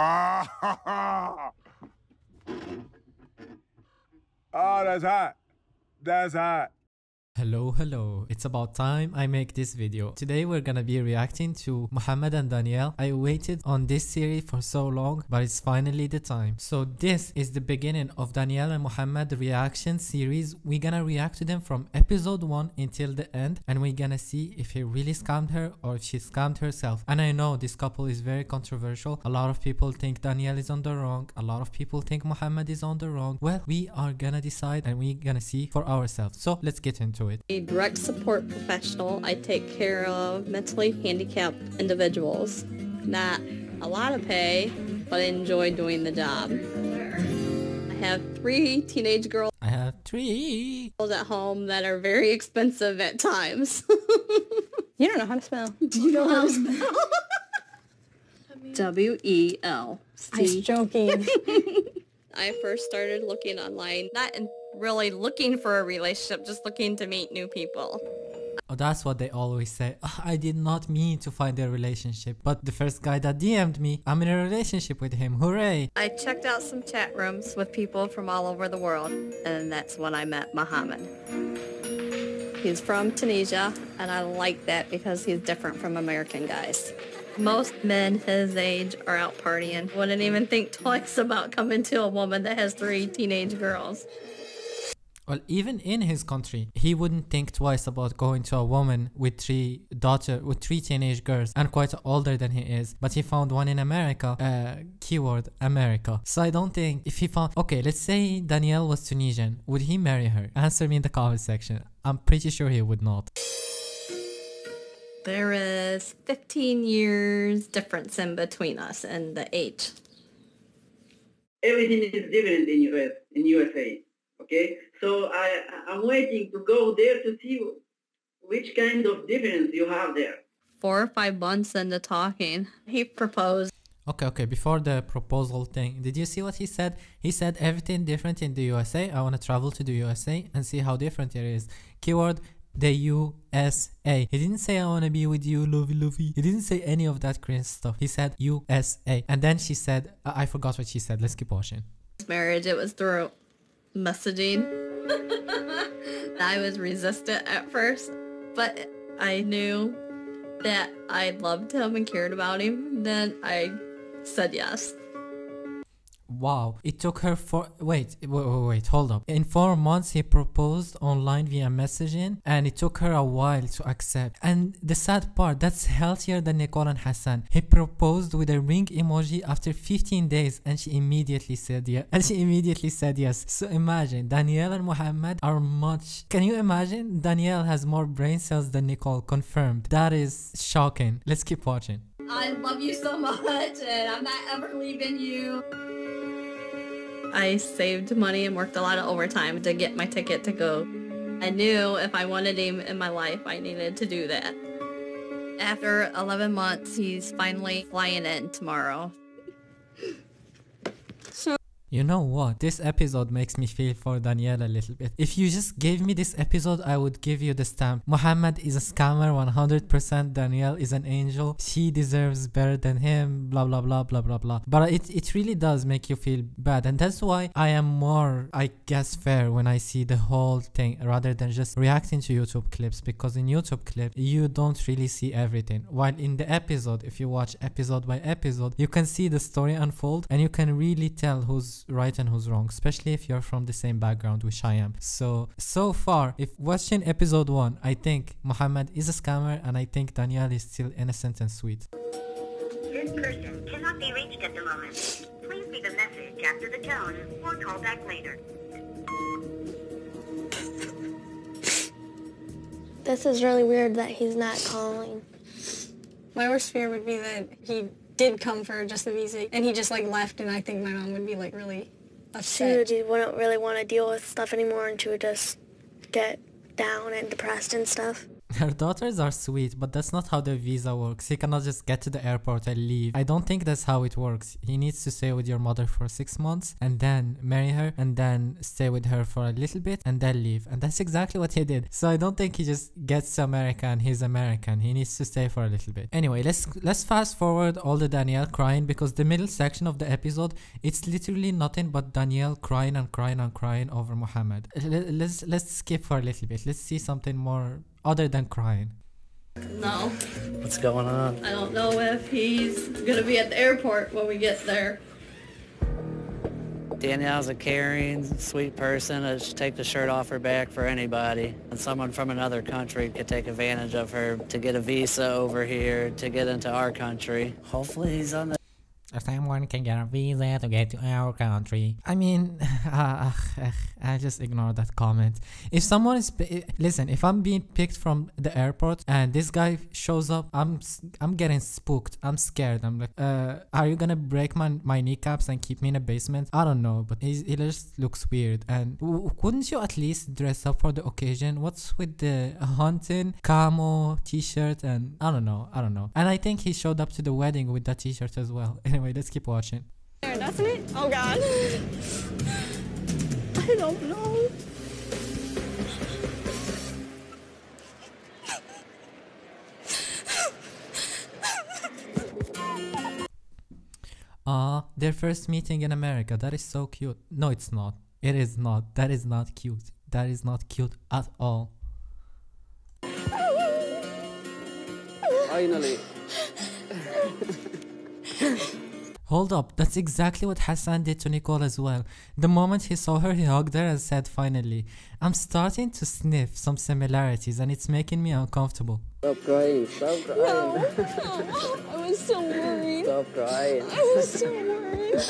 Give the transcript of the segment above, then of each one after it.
Ah, oh, that's hot. That's hot. Hello, hello. It's about time I make this video. Today we're gonna be reacting to Mohamed and Danielle. I waited on this series for so long, but it's finally the time. So this is the beginning of Danielle and Mohamed reaction series. We're gonna react to them from episode 1 until the end and we're gonna see if he really scammed her or if she scammed herself. And I know this couple is very controversial. A lot of people think Danielle is on the wrong. A lot of people think Mohamed is on the wrong. Well, we are gonna decide and we're gonna see for ourselves. So let's get into it. A direct support professional. I take care of mentally handicapped individuals. Not a lot of pay, but I enjoy doing the job. I have three teenage girls I have three. at home that are very expensive at times. You don't know how to spell. Do you know how to spell? W E L I was joking. I first started looking online, not in really looking for a relationship, just looking to meet new people. Oh, that's what they always say. "Ah, I did not mean to find a relationship, but the first guy that DM'd me, I'm in a relationship with him. Hooray! I checked out some chat rooms with people from all over the world, and that's when I met Mohamed. He's from Tunisia, and I like that because he's different from American guys. Most men his age are out partying. Wouldn't even think twice about coming to a woman that has three teenage girls. Well, even in his country, he wouldn't think twice about going to a woman with three daughter with three teenage girls and quite older than he is. But he found one in America. Uh, keyword America. So I don't think if he found okay, let's say Danielle was Tunisian, would he marry her? Answer me in the comment section. I'm pretty sure he would not. There is 15 years difference in between us and the age. everything is different in US in USA. Okay, so I I'm waiting to go there to see which kind of difference you have there. Four or five months into talking, he proposed. Okay, okay. Before the proposal thing, did you see what he said? He said everything different in the USA. I want to travel to the USA and see how different it is. Keyword the USA. He didn't say I want to be with you, lovey lovey. He didn't say any of that cringe stuff. He said USA. And then she said, I, I forgot what she said. Let's keep watching. marriage. It was through messaging. I was resistant at first, but I knew that I loved him and cared about him. Then I said yes. Wow. It took her for wait, wait, wait, hold up. In four months he proposed online via messaging and it took her a while to accept. And the sad part, that's healthier than Nicole and Hassan. He proposed with a ring emoji after 15 days and she immediately said yes. And she immediately said yes. So imagine Danielle and Mohamed are much can you imagine? Danielle has more brain cells than Nicole, confirmed. That is shocking. Let's keep watching. I love you so much and I'm not ever leaving you. I saved money and worked a lot of overtime to get my ticket to go. I knew if I wanted him in my life, I needed to do that. After 11 months, he's finally flying in tomorrow. You know what? This episode makes me feel for Danielle a little bit. If you just gave me this episode, I would give you the stamp. Mohamed is a scammer 100%. Danielle is an angel. She deserves better than him. Blah blah blah blah blah blah. But it, it really does make you feel bad. And that's why I am more, I guess, fair when I see the whole thing rather than just reacting to YouTube clips. Because in YouTube clip, you don't really see everything. While in the episode, if you watch episode by episode, you can see the story unfold and you can really tell who's right and who's wrong, especially if you're from the same background, which I am. So, so far, if watching episode 1, I think Mohamed is a scammer and I think Danielle is still innocent and sweet. This person cannot be reached at the moment. Please leave a message after the tone or call back later. This is really weird that he's not calling. My worst fear would be that he did come for just the visa and he just like left and I think my mom would be like really upset. would- wouldn't really want to deal with stuff anymore and she would just get down and depressed and stuff. Her daughters are sweet, but that's not how the visa works. He cannot just get to the airport and leave. I don't think that's how it works. He needs to stay with your mother for six months and then marry her and then stay with her for a little bit and then leave. And that's exactly what he did. So I don't think he just gets to America and he's American. He needs to stay for a little bit. Anyway, let's let's fast forward all the Danielle crying because the middle section of the episode it's literally nothing but Danielle crying and crying and crying over Mohamed. Let- Let's let's skip for a little bit. Let's see something more other than crying. No, What's going on? I don't know if he's gonna be at the airport when we get there. Danielle's a caring, sweet person. that should take the shirt off her back for anybody. And someone from another country could take advantage of her to get a visa over here, to get into our country. Hopefully he's on the Someone can get a visa to get to our country. I mean, uh, I just ignore that comment. If someone is listen, if I'm being picked from the airport and this guy shows up, I'm I'm getting spooked. I'm scared. I'm like, uh, are you gonna break my my kneecaps and keep me in a basement? I don't know, but he just looks weird. And couldn't you at least dress up for the occasion? What's with the hunting camo t-shirt and I don't know, I don't know. And I think he showed up to the wedding with that t-shirt as well. Anyway, let's keep watching. There, doesn't it? Oh God. I don't know. Ah, their first meeting in America. That is so cute. No, it's not. It is not. That is not cute. That is not cute at all. Finally. Hold up, that's exactly what Hassan did to Nicole as well. The moment he saw her, he hugged her and said, finally. I'm starting to sniff some similarities and it's making me uncomfortable. Stop crying. Stop crying. No. I was so worried. Stop crying. I was so worried.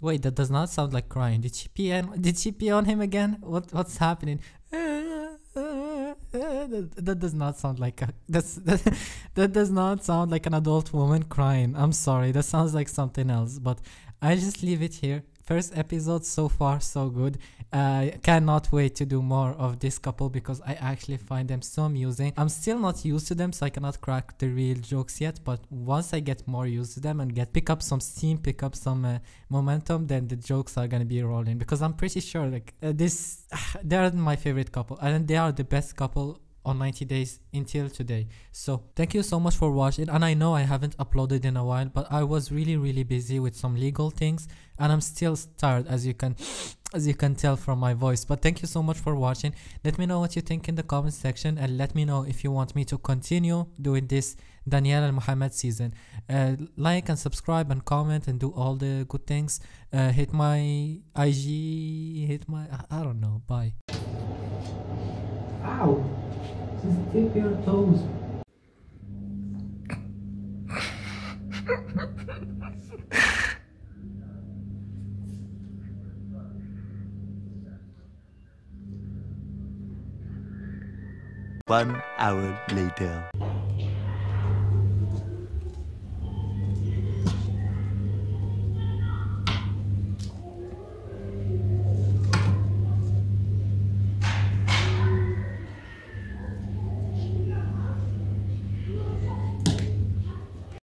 Wait, that does not sound like crying. Did she pee on, did she pee on him again? What what's happening? That, that does not sound like a, that's that, that does not sound like an adult woman crying. I'm sorry. That sounds like something else, but I just leave it here. First episode so far so good. I cannot wait to do more of this couple because I actually find them so amusing. I'm still not used to them, so I cannot crack the real jokes yet. But once I get more used to them and get pick up some steam, pick up some uh, momentum, then the jokes are gonna be rolling. Because I'm pretty sure like uh, this, they are my favorite couple, and they are the best couple on 90 days until today. So thank you so much for watching. And I know I haven't uploaded in a while, but I was really really busy with some legal things, and I'm still tired as you can as you can tell from my voice. But thank you so much for watching. Let me know what you think in the comment section, and let me know if you want me to continue doing this Danielle and Mohamed season. Uh, like and subscribe and comment and do all the good things. Uh, hit my IG, hit my I- I don't know. Bye. Ow! Just your toes. One hour later.